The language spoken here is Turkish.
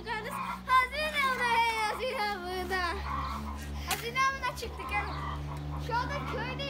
çıkıyoruz. Hazine avına, hazine avına. Hazine avına çıktık. Şu anda köyde